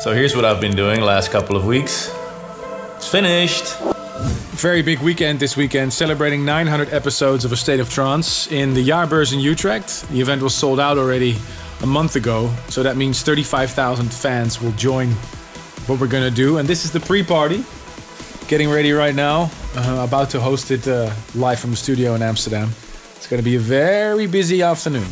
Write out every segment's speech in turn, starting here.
So here's what I've been doing last couple of weeks. It's finished. Very big weekend this weekend, celebrating 900 episodes of A State of Trance in the Jaarbeurs in Utrecht. The event was sold out already a month ago, so that means 35,000 fans will join what we're gonna do. And this is the pre-party. Getting ready right now. Uh, about to host it uh, live from the studio in Amsterdam. It's gonna be a very busy afternoon.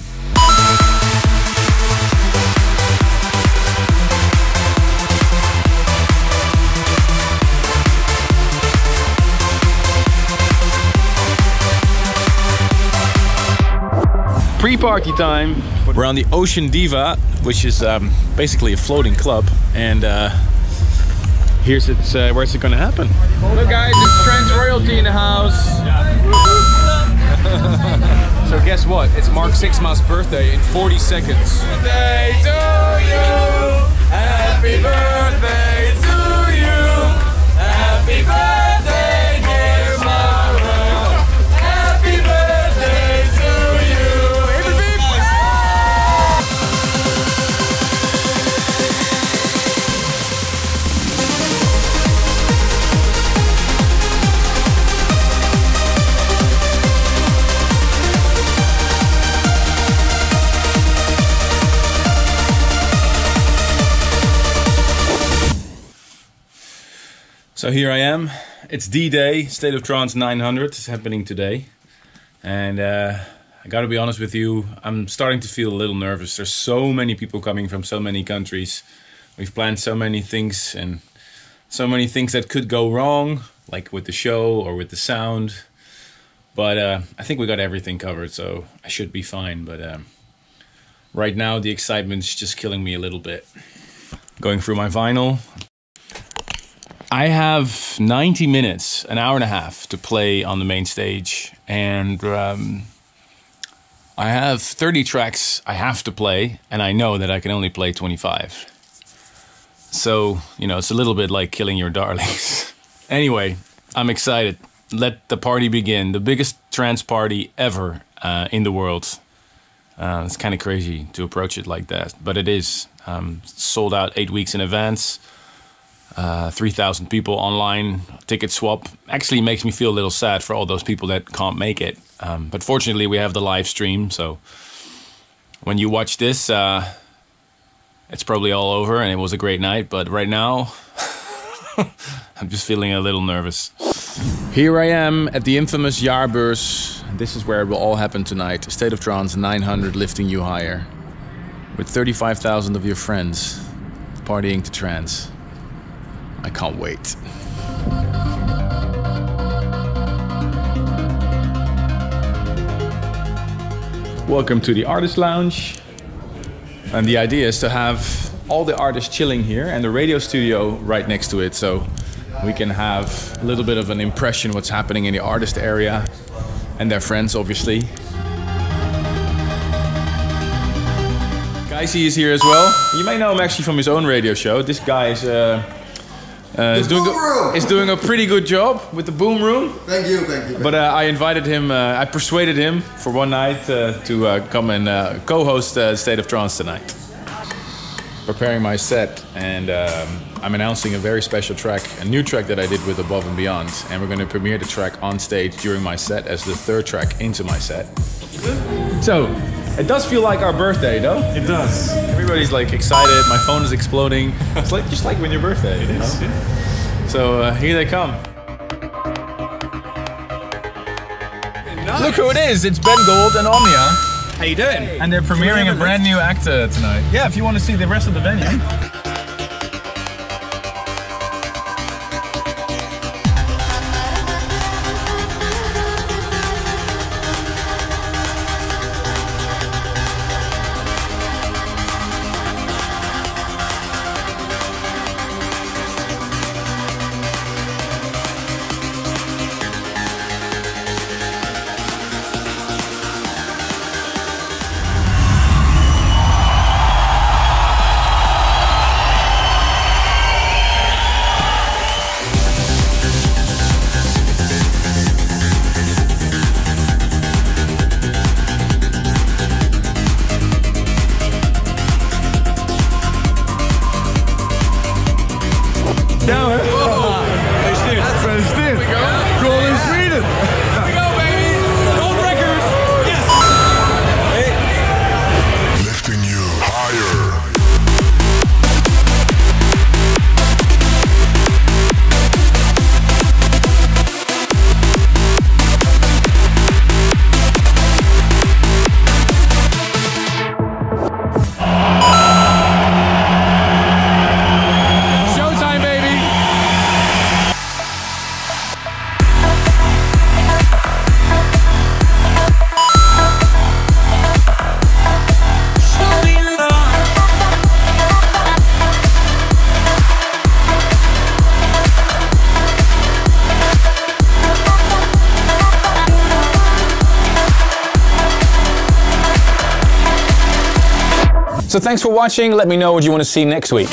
Pre-party time. We're on the Ocean Diva, which is um, basically a floating club, and uh, here's it's uh, where's it gonna happen? Look, guys, it's Trance Royalty in the house. so guess what? It's Mark Sixma's birthday in 40 seconds. Happy Birthday to you. Happy birthday So here I am. It's D-Day, State of Trance 900. It's happening today. And uh, I gotta be honest with you, I'm starting to feel a little nervous. There's so many people coming from so many countries. We've planned so many things and so many things that could go wrong, like with the show or with the sound. But uh, I think we got everything covered, so I should be fine. But um, right now, the excitement's just killing me a little bit. Going through my vinyl, I have 90 minutes, an hour and a half to play on the main stage, and um, I have 30 tracks I have to play, and I know that I can only play 25. So, you know, it's a little bit like killing your darlings. anyway, I'm excited. Let the party begin. The biggest trance party ever uh, in the world. Uh, it's kind of crazy to approach it like that, but it is. Um, sold out eight weeks in advance uh, 3,000 people online ticket swap actually makes me feel a little sad for all those people that can't make it. Um, but fortunately, we have the live stream, so when you watch this, uh, it's probably all over and it was a great night. But right now, I'm just feeling a little nervous. Here I am at the infamous Jaarbeurs. This is where it will all happen tonight. State of Trance 900 lifting you higher. With 35,000 of your friends partying to trance. I can't wait. Welcome to the Artist Lounge. And the idea is to have all the artists chilling here and the radio studio right next to it so we can have a little bit of an impression what's happening in the artist area and their friends obviously. Kaisi is here as well. You may know him actually from his own radio show. This guy is uh, uh, is doing a, is doing a pretty good job with the boom room. Thank you, thank you. But uh, I invited him, uh, I persuaded him for one night uh, to uh, come and uh, co-host uh, State of Trance tonight. Preparing my set, and um, I'm announcing a very special track, a new track that I did with Above and Beyond, and we're going to premiere the track on stage during my set as the third track into my set. So, it does feel like our birthday, though. It does. Everybody's like excited. My phone is exploding. It's like just like when your birthday. It Yes, So uh, here they come. Look who it is! It's Ben Gold and Omnia, How you doing? and they're premiering a brand new actor tonight. Yeah, if you want to see the rest of the venue. So thanks for watching. Let me know what you want to see next week.